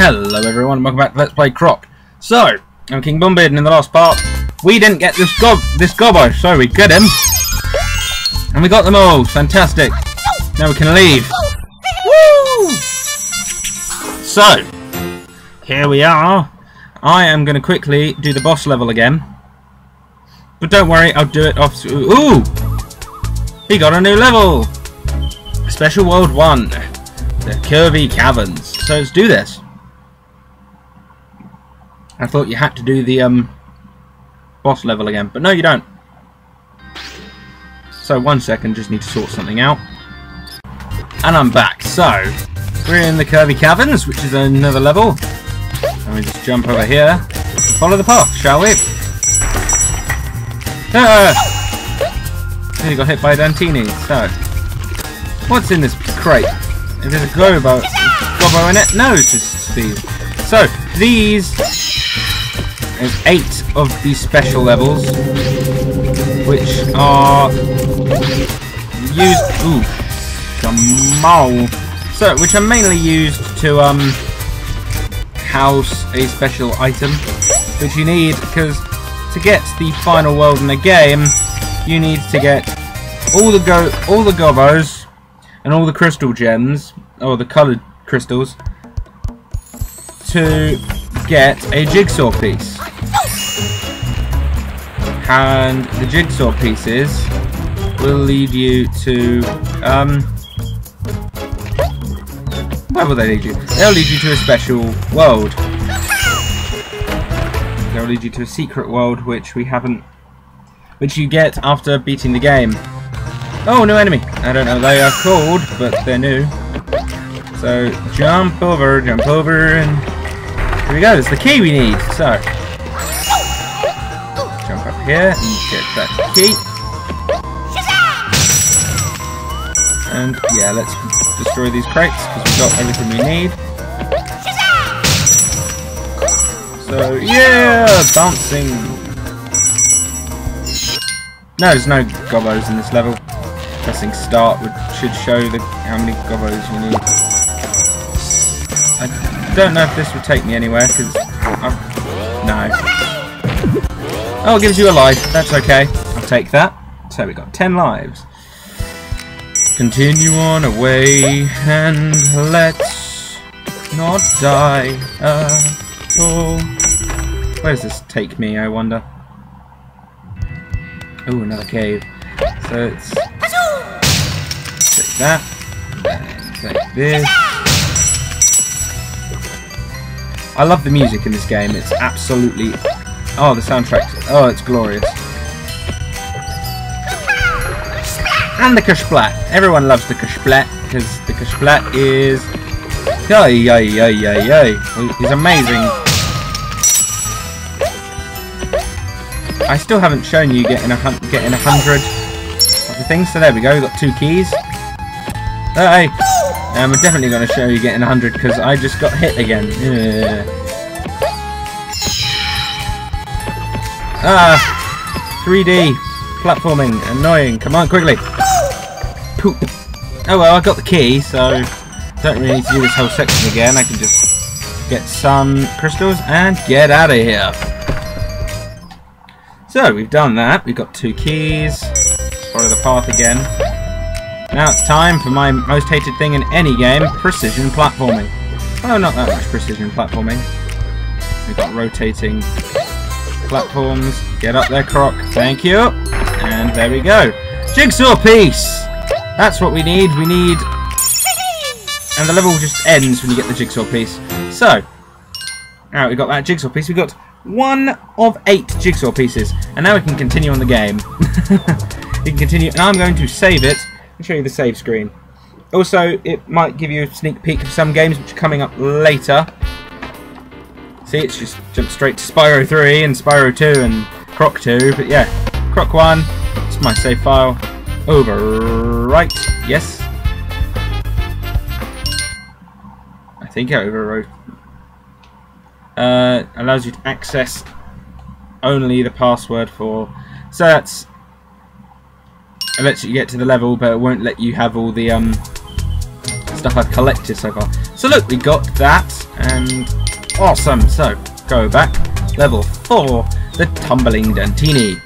Hello everyone, welcome back to Let's Play Croc. So, I'm KingBomBeard and in the last part, we didn't get this gob this gobbo, so we get him. And we got them all, fantastic. Now we can leave. Woo! So, here we are. I am going to quickly do the boss level again. But don't worry, I'll do it off... Ooh! He got a new level! Special World 1. The Curvy Caverns. So let's do this. I thought you had to do the um, boss level again, but no you don't. So one second, just need to sort something out. And I'm back. So, we're in the Curvy Caverns, which is another level. Let me just jump over here. Follow the path, shall we? Ah! He got hit by Dantini. So, what's in this crate? Is there a Gobbo, Gobbo in it? No, it's just these. So, these there's eight of these special levels, which are used. Ooh, the mole. So, which are mainly used to um house a special item, which you need because to get the final world in the game, you need to get all the go all the gobbos and all the crystal gems or the coloured crystals to get a jigsaw piece and the jigsaw pieces will lead you to um where will they lead you? They'll lead you to a special world. They'll lead you to a secret world which we haven't which you get after beating the game. Oh, new enemy! I don't know they are called, but they're new. So jump over, jump over, and here we go, it's the key we need. So here and get that key. And yeah, let's destroy these crates because we've got everything we need. So yeah, bouncing. No, there's no gobbos in this level. Pressing start would, should show the how many gobbos you need. I don't know if this will take me anywhere because no. Oh, it gives you a life. That's okay. I'll take that. So we got 10 lives. Continue on away and let's not die Oh, Where does this take me, I wonder? Oh, another cave. So it's... Take that. Take this. I love the music in this game. It's absolutely Oh, the soundtrack. Oh, it's glorious. And the Kashplat. Everyone loves the Kashplat because the Kashplat is... Yay, yay, yay, yay, yay. He's amazing. I still haven't shown you getting a getting a hundred of the things. So there we go. We've got two keys. Hey, um, I'm definitely going to show you getting a hundred because I just got hit again. Yeah. Ah! 3D platforming, annoying. Come on, quickly. Poop. Oh well, I got the key, so don't really need to do this whole section again. I can just get some crystals and get out of here. So we've done that. We've got two keys. Follow the path again. Now it's time for my most hated thing in any game, precision platforming. Oh, not that much precision platforming. We've got rotating platforms. Get up there, Croc. Thank you. And there we go. Jigsaw piece! That's what we need. We need... And the level just ends when you get the jigsaw piece. So, alright, we got that jigsaw piece. We got one of eight jigsaw pieces. And now we can continue on the game. we can continue, and I'm going to save it and show you the save screen. Also, it might give you a sneak peek of some games which are coming up later. See, it's just jumped straight to Spyro 3 and Spyro 2 and Croc 2, but yeah, Croc 1, it's my save file. Overwrite, yes. I think I overwrote. Uh, allows you to access only the password for. So that's. It lets you get to the level, but it won't let you have all the um, stuff I've collected so far. So look, we got that, and awesome. So, go back. Level 4, the Tumbling Dantini.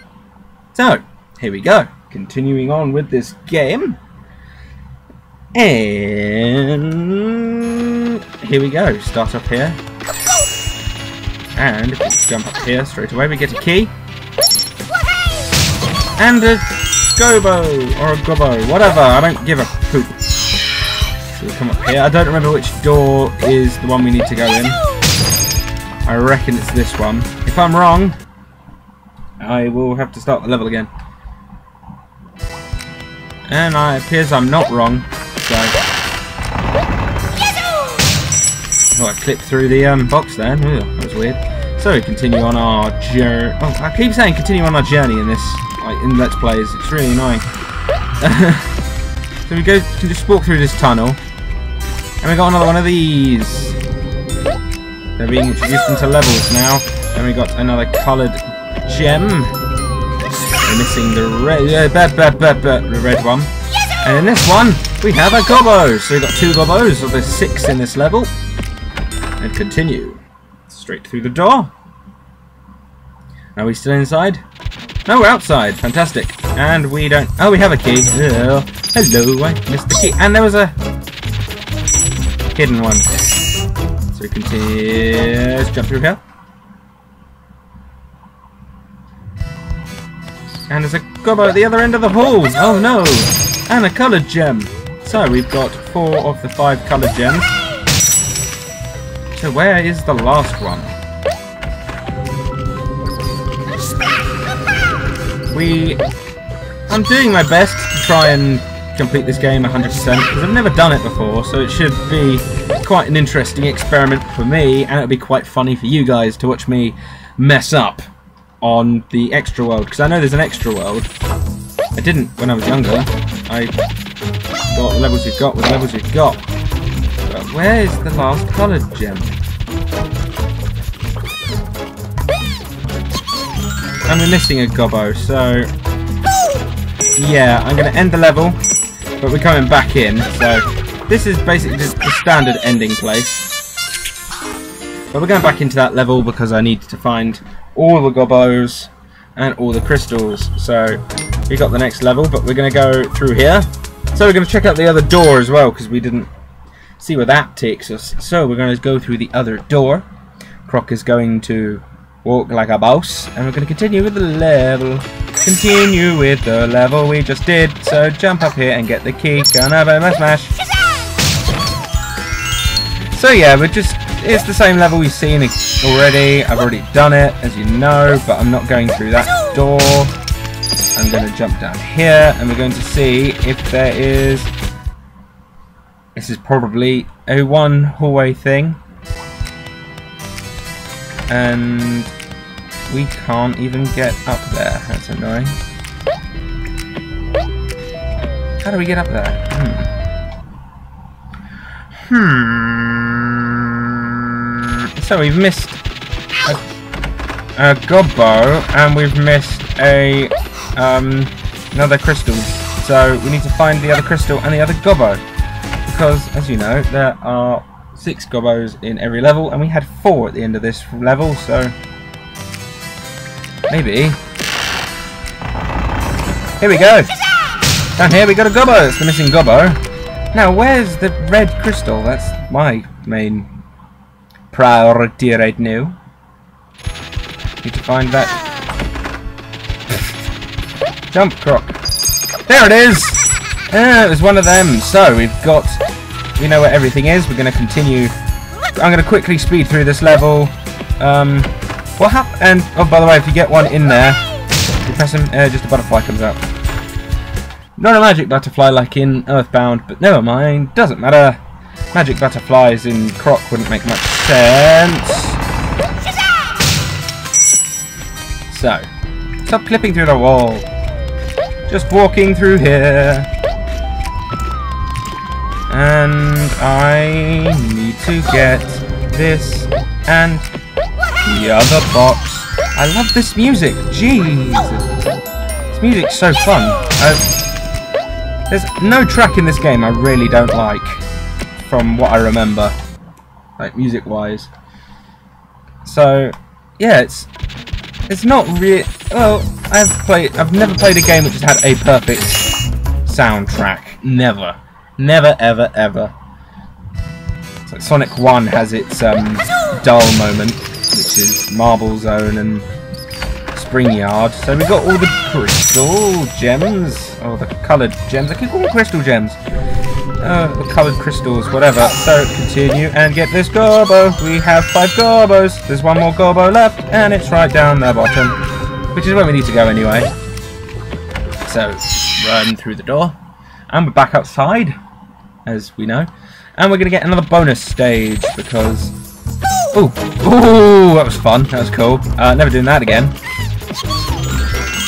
So, here we go. Continuing on with this game. And here we go. Start up here. And jump up here straight away, we get a key. And a gobo or a gobo, whatever. I don't give a poop. So we come up here. I don't remember which door is the one we need to go in. I reckon it's this one. If I'm wrong, I will have to start the level again. And I, it appears I'm not wrong, so... Oh, I clipped through the um, box then. Ooh, that was weird. So, we continue on our journey. Oh, I keep saying continue on our journey in this, like, in Let's Plays. It's really annoying. so we go, can just walk through this tunnel. And we got another one of these. They're being introduced into levels now. And we got another coloured gem. We're missing the red, uh, the red one. And in this one, we have a gobbo. So we've got two gobbos, so there's six in this level. And continue. Straight through the door. Are we still inside? No, we're outside. Fantastic. And we don't... Oh, we have a key. Oh, hello, I missed the key. And there was a hidden one. So we continue... Let's jump through here. And there's a gobbo at the other end of the hall. Oh no! And a coloured gem. So we've got four of the five coloured gems. So where is the last one? We... I'm doing my best to try and complete this game 100% because I've never done it before so it should be quite an interesting experiment for me and it'll be quite funny for you guys to watch me mess up on the extra world because I know there's an extra world. I didn't when I was younger. I got the levels we've got with the levels we've got. But where is the last coloured gem? And we're missing a gobbo, so yeah, I'm going to end the level, but we're coming back in. So this is basically just the standard ending place. But we're going back into that level because I need to find all the gobbos and all the crystals. So we got the next level, but we're going to go through here. So we're going to check out the other door as well because we didn't see where that takes us. So we're going to go through the other door. Croc is going to walk like a boss, and we're going to continue with the level. Continue with the level we just did. So jump up here and get the key. Gonna have a smash. So yeah, we're just it's the same level we've seen already. I've already done it, as you know, but I'm not going through that door. I'm going to jump down here, and we're going to see if there is... This is probably a one hallway thing. And we can't even get up there. That's annoying. How do we get up there? Hmm. Hmm. So we've missed a, a gobbo and we've missed a um, another crystal. So we need to find the other crystal and the other gobbo. Because, as you know, there are six gobbos in every level and we had four at the end of this level, so maybe. Here we go! Down here we got a gobbo! It's the missing gobbo. Now, where's the red crystal? That's my main priority right now. Need to find that. Jump, Croc. There it is! Ah, it was one of them. So, we've got... We know where everything is. We're going to continue... I'm going to quickly speed through this level. Um, what happened? Oh, by the way, if you get one in there, you press them, uh, just a butterfly comes out. Not a magic butterfly like in Earthbound, but never mind, doesn't matter. Magic butterflies in Croc wouldn't make much sense. So, stop clipping through the wall. Just walking through here. And I need to get this and the other box. I love this music. Jeez. This music's so fun. Uh, there's no track in this game I really don't like, from what I remember. like music wise. So yeah, it's it's not really well. I've played. I've never played a game which has had a perfect soundtrack. Never, never, ever, ever. So Sonic One has its um, dull moment, which is Marble Zone and Spring Yard. So we got all the crystal gems, or the coloured gems. I keep calling crystal gems. Uh, the coloured crystals, whatever. So continue and get this Gobbo. We have five Gobbos. There's one more Gobbo left, and it's right down the bottom, which is where we need to go anyway. So run through the door, and we're back outside, as we know, and we're gonna get another bonus stage because. Ooh, ooh, that was fun. That was cool. Uh, never doing that again.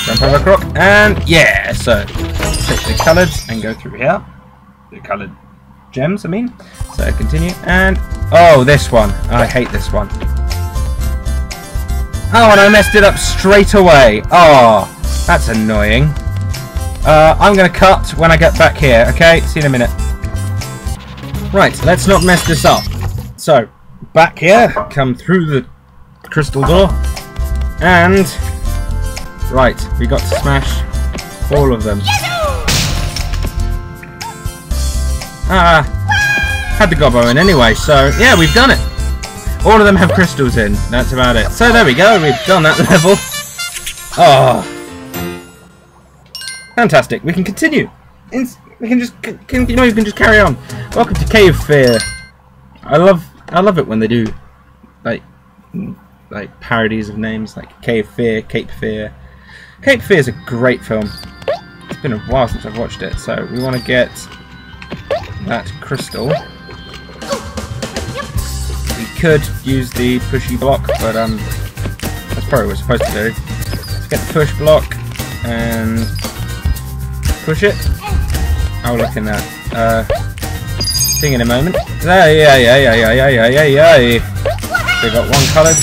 Jump over Croc, and yeah. So take the colours and go through here the coloured gems, I mean. So continue, and oh, this one. I hate this one. Oh, and I messed it up straight away. Oh, that's annoying. Uh, I'm going to cut when I get back here, okay? See you in a minute. Right, let's not mess this up. So, back here, come through the crystal door, and... Right, we got to smash all of them. Ah, had the gobbo in anyway, so yeah, we've done it. All of them have crystals in, that's about it. So there we go, we've done that level. Oh. Fantastic, we can continue. we can just, can, you know, you can just carry on. Welcome to Cave Fear. I love, I love it when they do, like, like parodies of names like Cave Fear, Cape Fear. Cape Fear is a great film. It's been a while since I've watched it, so we want to get that crystal. We could use the pushy block, but um, that's probably what we're supposed to do. Let's get the push block and push it. Oh, look at that. Uh, thing in a moment. There, yeah, yeah, yeah, yeah, yeah, yeah, yeah, yeah. We got one coloured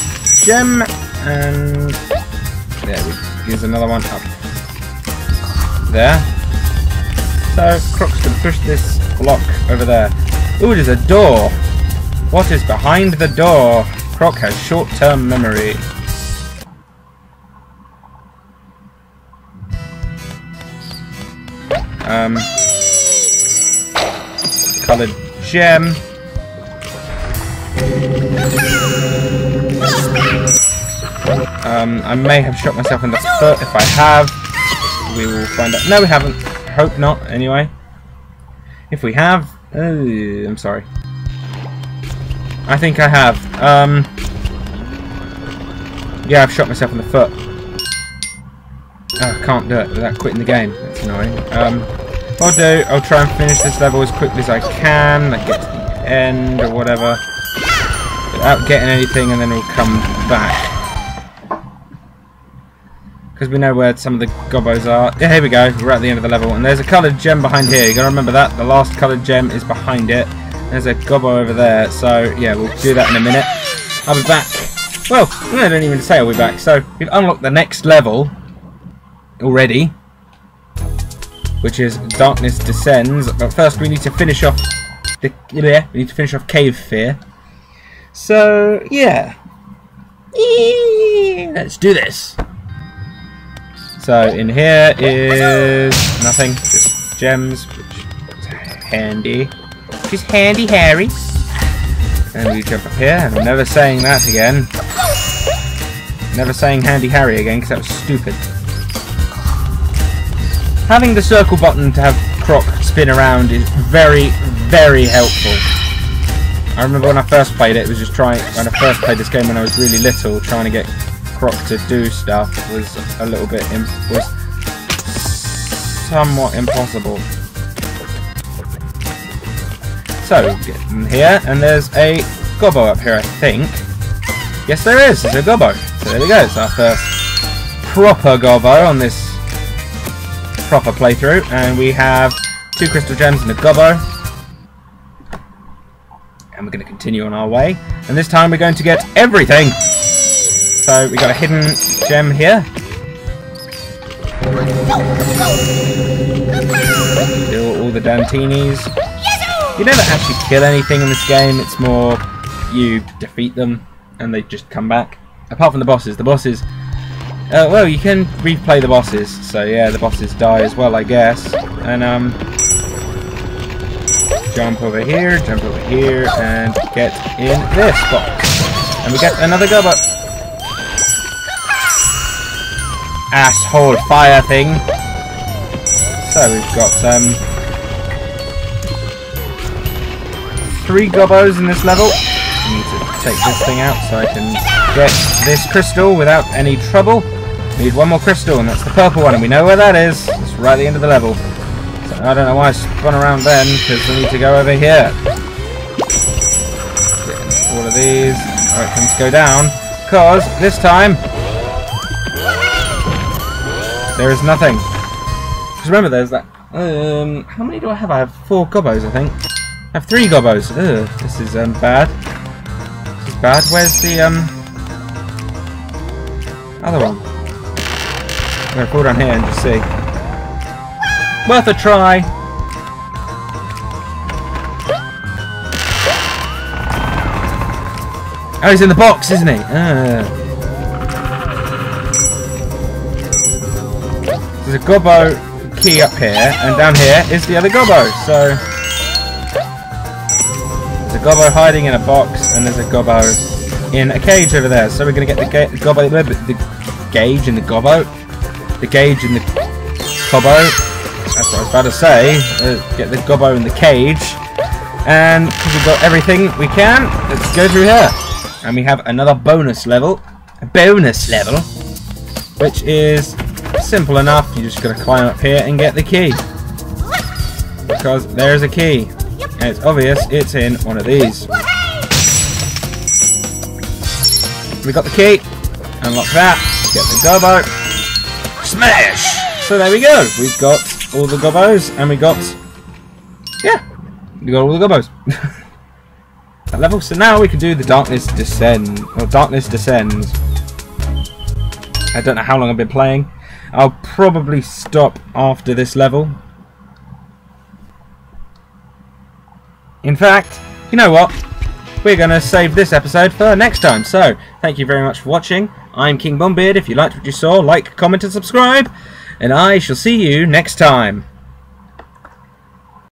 gem, and there we use another one up there. So Croc's can push this block over there. Ooh, there's a door. What is behind the door? Croc has short-term memory. Um, coloured gem. Um, I may have shot myself in the foot. If I have, we will find out. No, we haven't. Hope not, anyway. If we have... Uh, I'm sorry. I think I have. Um, yeah, I've shot myself in the foot. Oh, I can't do it without quitting the game. That's annoying. Um, I'll do, I'll try and finish this level as quickly as I can, like get to the end or whatever, without getting anything, and then we'll come back because we know where some of the gobbos are. Yeah, here we go. We're at the end of the level, and there's a coloured gem behind here. You got to remember that. The last coloured gem is behind it. There's a gobbo over there. So yeah, we'll do that in a minute. I'll be back. Well, I don't even say I'll be back. So we've unlocked the next level already, which is Darkness Descends. But first, we need to finish off the yeah. We need to finish off Cave Fear. So yeah. Let's do this. So in here is nothing, just gems, which is handy. Which is handy, Harry. And we jump up here, and I'm never saying that again. Never saying Handy Harry again, because that was stupid. Having the circle button to have Croc spin around is very, very helpful. I remember when I first played it, it was just trying, when I first played this game when I was really little, trying to get Croc to do stuff was a little bit was somewhat impossible. So, here, and there's a gobbo up here, I think. Yes, there is. There's a gobbo. So there we go. It's our first proper gobbo on this proper playthrough, and we have two crystal gems and a gobbo. And we're going to continue on our way. And this time we're going to get everything! So we got a hidden gem here. Kill all the Dantinis. You never actually kill anything in this game, it's more you defeat them and they just come back. Apart from the bosses, the bosses. Uh, well, you can replay the bosses, so yeah, the bosses die as well, I guess. And um, jump over here, jump over here, and get in this box, and we get another gobbo. Asshole fire thing. So we've got um three gobbos in this level. I need to take this thing out so I can get this crystal without any trouble. Need one more crystal, and that's the purple one, and we know where that is. It's right at the end of the level. So I don't know why I spun around then, because we need to go over here. Get all of these. Alright, let's go down, because this time there is nothing. Because remember, there's that. Um, how many do I have? I have four gobbos, I think. I have three gobbos. Ugh, this is um bad. This is bad. Where's the um other one? I'm gonna fall down here and just see. Worth a try. Oh, he's in the box, isn't he? Ah. There's a gobbo key up here, and down here is the other gobbo. So there's a gobbo hiding in a box, and there's a gobbo in a cage over there. So we're gonna get the ga gobbo, the gauge in the gobbo, the gauge in the gobbo. That's what I was about to say. Uh, get the gobbo in the cage, and we've got everything we can, let's go through here. And we have another bonus level, a bonus level, which is simple enough. You just got to climb up here and get the key. Because there's a key. And it's obvious it's in one of these. We got the key. Unlock that. Get the gobbo. Smash! So there we go. We've got all the gobbos and we got... Yeah. We got all the gobbos. that level. So now we can do the Darkness Descend. Or Darkness Descends. I don't know how long I've been playing. I'll probably stop after this level. In fact, you know what? We're going to save this episode for next time. So, thank you very much for watching. I'm KingBomBeard. If you liked what you saw, like, comment and subscribe. And I shall see you next time.